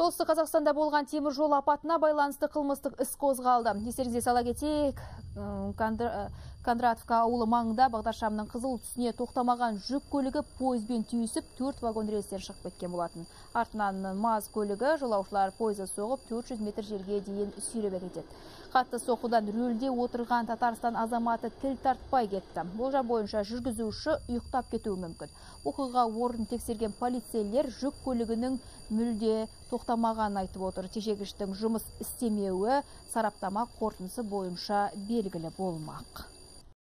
Солтүстік Қазақстанда болған темір жол апатына байланысты қылмыстық іс қозғалды. Естеріңізге сала кетейік, Кондратовка ауылы маңында бағдаршамның қызыл түсіне тоқтамаған жүк көлігі пойызбен түйісіп, төрт вагон рельстен шығып кеткен болатын. Артынан маз көлігі жолаушылар пойызы соғып 400 метр жерге дейін сүйреп әкетеді. Қатты соққыдан рөлде отырған Татарстан азаматы тіл тартпай кетті. Болжам бойынша жүргізуші ұйықтап кетуі мүмкін. Оқиға орнын тексерген полицейлер жүк көлігінің мүлде тоқтамағанын айтып отыр. Тежегіштің жұмыс істемеуі сараптама қорытындысы бойынша белгілі болмақ.